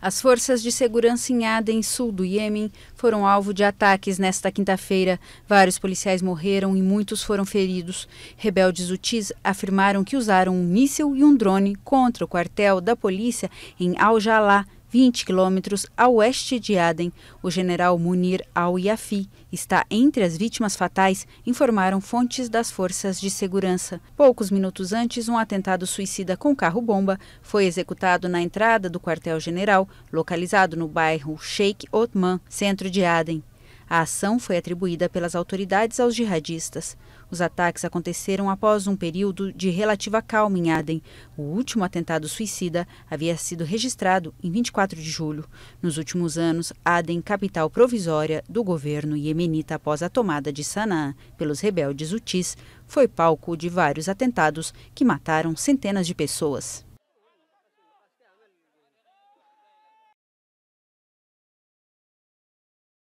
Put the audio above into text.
As forças de segurança em Aden, sul do Iêmen, foram alvo de ataques nesta quinta-feira. Vários policiais morreram e muitos foram feridos. Rebeldes hutis afirmaram que usaram um míssil e um drone contra o quartel da polícia em Al-Jalá, 20 quilômetros a oeste de Aden. O general Munir al-Yafi está entre as vítimas fatais, informaram fontes das forças de segurança. Poucos minutos antes, um atentado suicida com carro-bomba foi executado na entrada do quartel-general, localizado no bairro Sheikh Othman, centro de Aden. A ação foi atribuída pelas autoridades aos jihadistas. Os ataques aconteceram após um período de relativa calma em Aden. O último atentado suicida havia sido registrado em 24 de julho. Nos últimos anos, Aden, capital provisória do governo iemenita após a tomada de Sanaa pelos rebeldes hutis, foi palco de vários atentados que mataram centenas de pessoas.